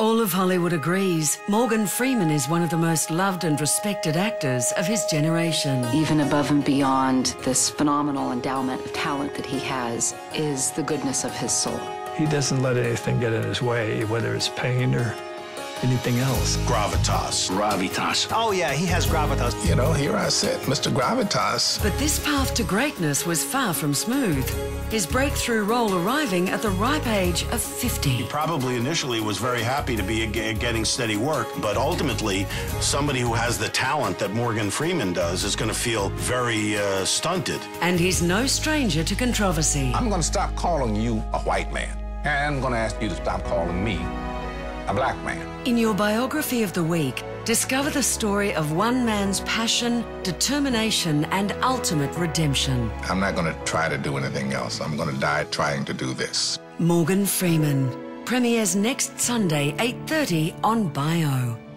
All of Hollywood agrees Morgan Freeman is one of the most loved and respected actors of his generation. Even above and beyond this phenomenal endowment of talent that he has is the goodness of his soul. He doesn't let anything get in his way, whether it's pain or anything else. Gravitas. Gravitas. Oh, yeah, he has gravitas. You know, here I sit, Mr. Gravitas. But this path to greatness was far from smooth. His breakthrough role arriving at the ripe age of 50. He probably initially was very happy to be getting steady work, but ultimately, somebody who has the talent that Morgan Freeman does is going to feel very uh, stunted. And he's no stranger to controversy. I'm going to stop calling you a white man, and I'm going to ask you to stop calling me a black man. In your biography of the week, discover the story of one man's passion, determination, and ultimate redemption. I'm not going to try to do anything else. I'm going to die trying to do this. Morgan Freeman premieres next Sunday, 8:30 on Bio.